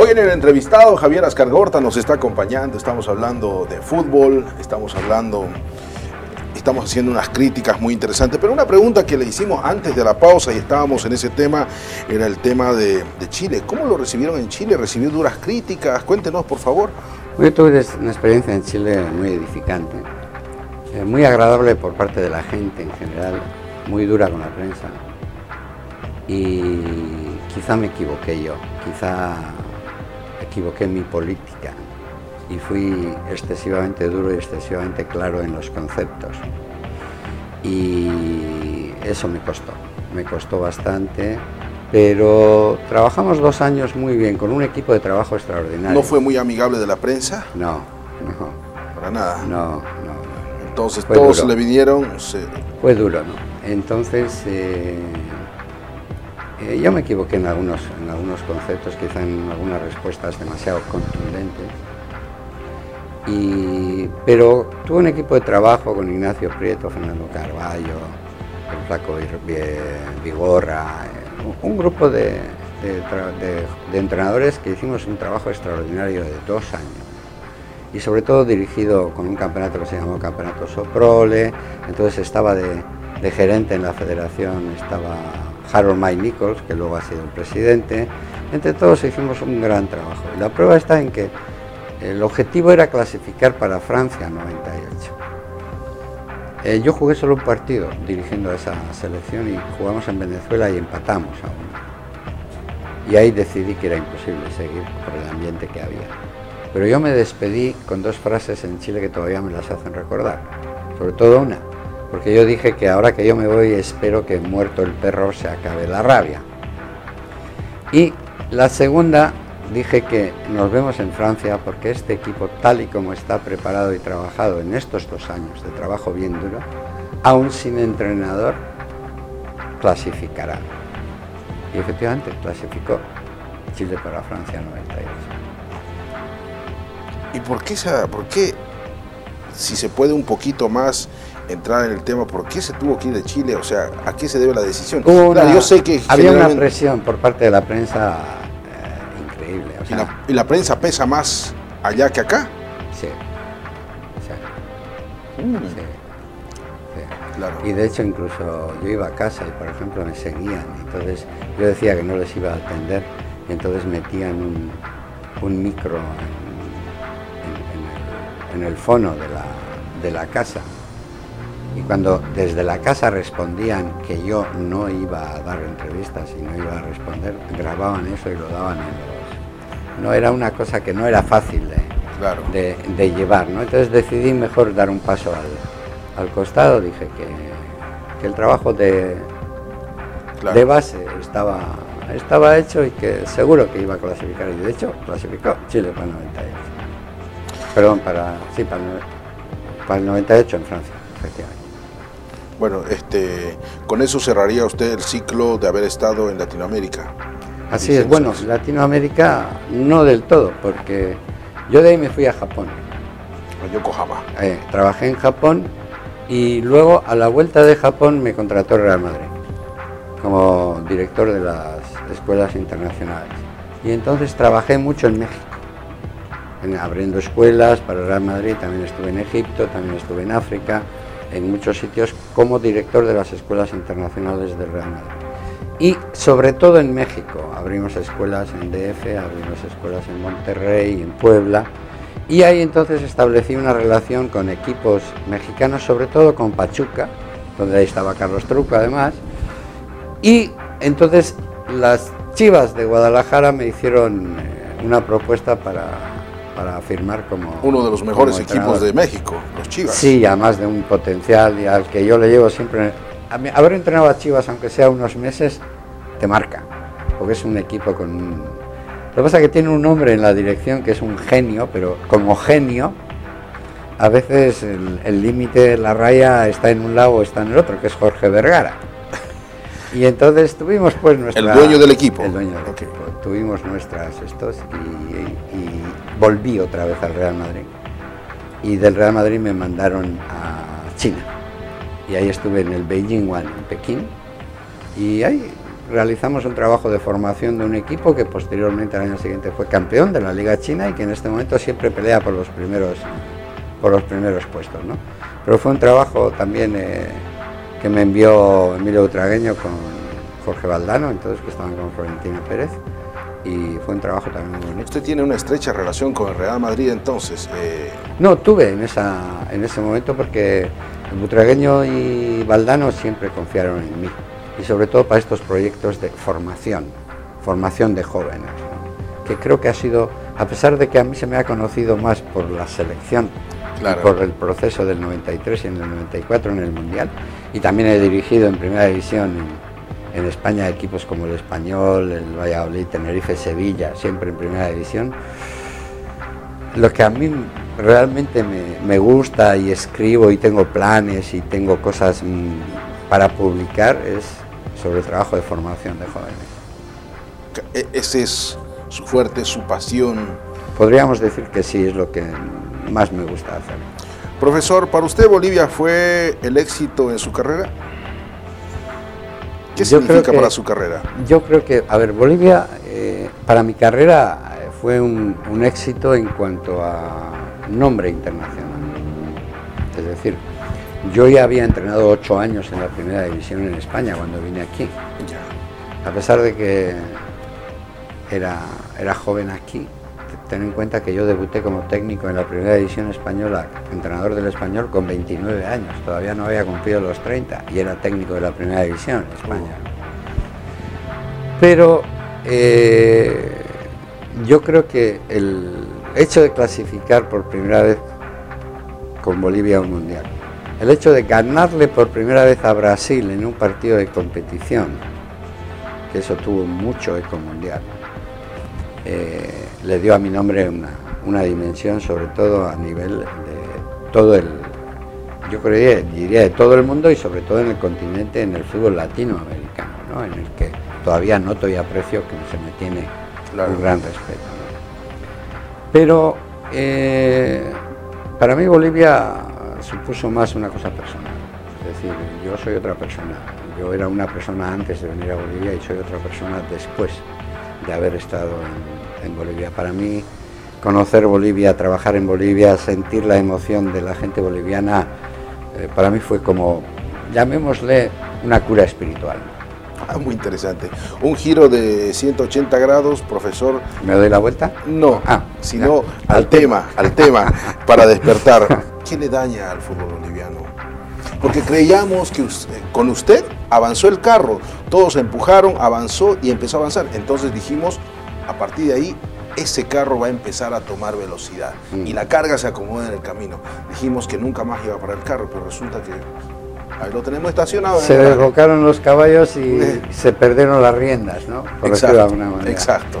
Hoy en el entrevistado Javier Ascargorta nos está acompañando, estamos hablando de fútbol, estamos hablando, estamos haciendo unas críticas muy interesantes, pero una pregunta que le hicimos antes de la pausa y estábamos en ese tema, era el tema de, Chile. ¿Cómo lo recibieron en Chile? ¿Recibió duras críticas? Cuéntenos, por favor. Yo tuve una experiencia en Chile muy edificante, eh, muy agradable por parte de la gente en general, muy dura con la prensa. Y quizá me equivoqué yo, quizá equivoqué mi política y fui excesivamente duro y excesivamente claro en los conceptos. Y eso me costó, me costó bastante, pero trabajamos dos años muy bien, con un equipo de trabajo extraordinario. ¿No fue muy amigable de la prensa? No, no. Para nada. No, no. Entonces todos le vinieron. Fue duro, ¿no? Entonces eh, eh, yo me equivoqué en algunos, en algunos conceptos, quizá en algunas respuestas demasiado contundentes. Y, pero tuve un equipo de trabajo con Ignacio Prieto, Fernando Carballo, el Flaco Vigorra, eh, un grupo de, entrenadores que hicimos un trabajo extraordinario de dos años. Y sobre todo dirigido con un campeonato que se llamó Campeonato Soprole, entonces estaba de, de gerente en la federación, estaba Harold Mike Nichols, que luego ha sido el presidente. Entre todos hicimos un gran trabajo. Y la prueba está en que el objetivo era clasificar para Francia 98. Eh, yo jugué solo un partido dirigiendo a esa selección y jugamos en Venezuela y empatamos aún. Y ahí decidí que era imposible seguir por el ambiente que había. Pero yo me despedí con dos frases en Chile que todavía me las hacen recordar. Sobre todo una, porque yo dije que ahora que yo me voy espero que muerto el perro se acabe la rabia. Y la segunda dije que nos vemos en Francia porque este equipo tal y como está preparado y trabajado en estos dos años de trabajo bien duro, aún sin entrenador, clasificará. Y efectivamente clasificó Chile para Francia 98. ¿Y por qué, por qué, si se puede un poquito más entrar en el tema, ¿por qué se tuvo que ir de Chile? O sea, ¿a qué se debe la decisión? yo sé que había una presión por parte de la prensa eh, increíble. ¿Y, la, prensa pesa más allá que acá? Sí. Mm. sí. Claro. Y de hecho incluso yo iba a casa y por ejemplo me seguían, entonces yo decía que no les iba a atender y entonces metían un, un micro en, el, fono de la, de la casa y cuando desde la casa respondían que yo no iba a dar entrevistas y no iba a responder, grababan eso y lo daban en. No era una cosa que no era fácil de, de, llevar, ¿no? Entonces decidí mejor dar un paso al, al costado, dije que, que el trabajo de, de base estaba, estaba hecho y que seguro que iba a clasificar. Y de hecho clasificó Chile para el 98. Perdón, para, sí, para para el 98 en Francia, efectivamente. Bueno, este, con eso cerraría usted el ciclo de haber estado en Latinoamérica. Así es, bueno, Latinoamérica no del todo, porque yo de ahí me fui a Japón. A Yokohama. Eh, trabajé en Japón y luego a la vuelta de Japón me contrató Real Madrid como director de las escuelas internacionales. Y entonces trabajé mucho en México, abriendo escuelas para Real Madrid, también estuve en Egipto, también estuve en África, en muchos sitios como director de las escuelas internacionales del Real Madrid. Y sobre todo en México, abrimos escuelas en DF, abrimos escuelas en Monterrey, en Puebla, y ahí entonces establecí una relación con equipos mexicanos, sobre todo con Pachuca, donde ahí estaba Carlos Truco además, y entonces las Chivas de Guadalajara me hicieron eh, una propuesta para para firmar como... Uno de los mejores equipos de México, los Chivas. Sí, además de un potencial y al que yo le llevo siempre... haber entrenado a Chivas, aunque sea unos meses, te marca, porque es un equipo con... Un, lo que pasa es que tiene un nombre en la dirección que es un genio, pero como genio, a veces el límite, la raya está en un lado o está en el otro, que es Jorge Vergara. Y entonces tuvimos pues nuestra... El dueño del equipo. El dueño del equipo. Tuvimos nuestras estos y volví otra vez al Real Madrid. Y del Real Madrid me mandaron a China. Y ahí estuve en el Beijing One, en Pekín. Y ahí realizamos un trabajo de formación de un equipo que posteriormente al año siguiente fue campeón de la Liga China y que en este momento siempre pelea por los primeros, por los primeros puestos. ¿no? Pero fue un trabajo también eh, que me envió Emilio Utragueño con Jorge Valdano, entonces que estaban con Florentino Pérez y fue un trabajo también muy bonito. Usted tiene una estrecha relación con el Real Madrid entonces. Eh... No, tuve en, esa, en ese momento porque Butragueño y Valdano siempre confiaron en mí y sobre todo para estos proyectos de formación, formación de jóvenes, que creo que ha sido, a pesar de que a mí se me ha conocido más por la selección, por el proceso del 93 y en el 94 en el Mundial, y también he dirigido en primera división en, España equipos como el Español, el Valladolid, Tenerife, Sevilla, siempre en primera división, lo que a mí realmente me, me, gusta y escribo y tengo planes y tengo cosas mm, para publicar es sobre el trabajo de formación de jóvenes. E, ese es su fuerte, su pasión. Podríamos decir que sí, es lo que más me gusta hacer. Profesor, ¿para usted Bolivia fue el éxito en su carrera? ¿Qué significa para su carrera? Yo creo que, a ver, Bolivia, eh, para mi carrera eh, fue un, un éxito en cuanto a nombre internacional. Es decir, yo ya había entrenado ocho años en la primera división en España cuando vine aquí. A pesar de que era, era joven aquí, ten en cuenta que yo debuté como técnico en la primera división española, entrenador del español con 29 años, todavía no había cumplido los 30 y era técnico de la primera división en España. Pero eh, yo creo que el hecho de clasificar por primera vez con Bolivia a un mundial, el hecho de ganarle por primera vez a Brasil en un partido de competición, que eso tuvo mucho eco mundial, eh, le dio a mi nombre una, dimensión, sobre todo a nivel de todo el, yo creo, diría de todo el mundo y sobre todo en el continente, en el fútbol latinoamericano, ¿no? en el que todavía noto y aprecio que se me tiene un gran respeto. Pero eh, para mí Bolivia supuso más una cosa personal. Es decir, yo soy otra persona. Yo era una persona antes de venir a Bolivia y soy otra persona después de haber estado en, Bolivia. Para mí, conocer Bolivia, trabajar en Bolivia, sentir la emoción de la gente boliviana, eh, para mí fue como, llamémosle, una cura espiritual. Ah, muy interesante. Un giro de 180 grados, profesor. ¿Me doy la vuelta? No, ah, sino al tema, al tema, para despertar. ¿Qué le daña al fútbol boliviano? Porque creíamos que con usted avanzó el carro, todos empujaron, avanzó y empezó a avanzar. Entonces dijimos, a partir de ahí, ese carro va a empezar a tomar velocidad mm. y la carga se acomoda en el camino. Dijimos que nunca más iba a parar el carro, pero resulta que Ahí lo tenemos estacionado. Se derrocaron los caballos y se perdieron las riendas, ¿no? exacto, exacto.